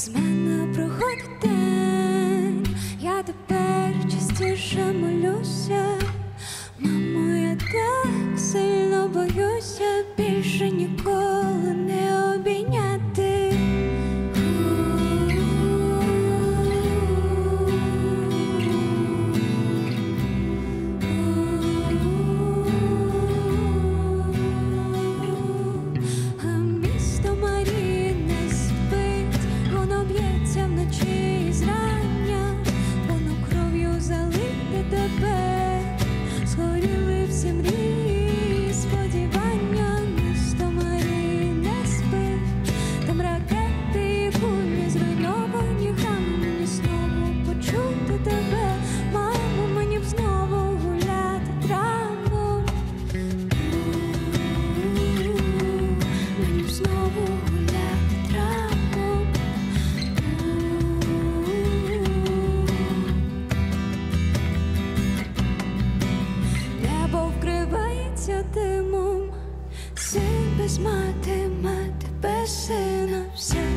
повз мене проходить день, μάθε, μάθε, πες ένα ψέμα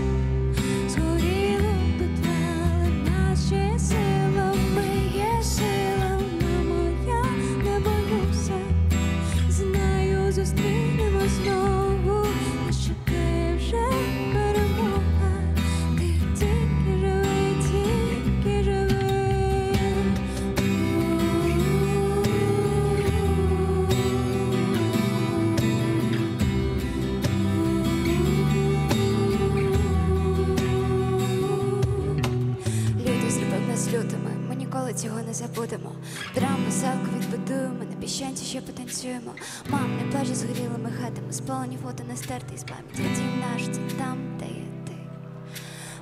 не забудемо. Драму селку відбудуємо, на піщанці ще потанцюємо. Мам, не плаче з горілими хатами, спалені фото не стерти з пам'яті. Дім наш це там, де є ти.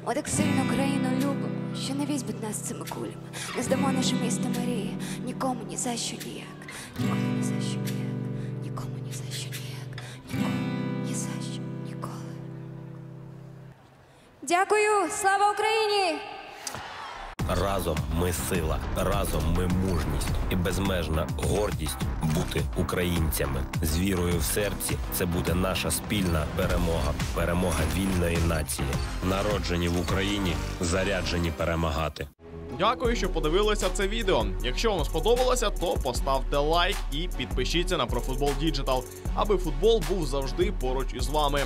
Ми так сильно країну любимо, що не візьмуть нас цими кулями. Не здамо наше місто Марії, нікому ні за що ніяк, нікому ні за що ніяк. Дякую, слава Україні! Разом ми сила, разом ми мужність і безмежна гордість бути українцями. З вірою в серці це буде наша спільна перемога, перемога вільної нації. Народжені в Україні, заряджені перемагати. Дякую, що подивилися це відео. Якщо вам сподобалося, то поставте лайк і підпишіться на ProFootball Digital, аби футбол був завжди поруч із вами.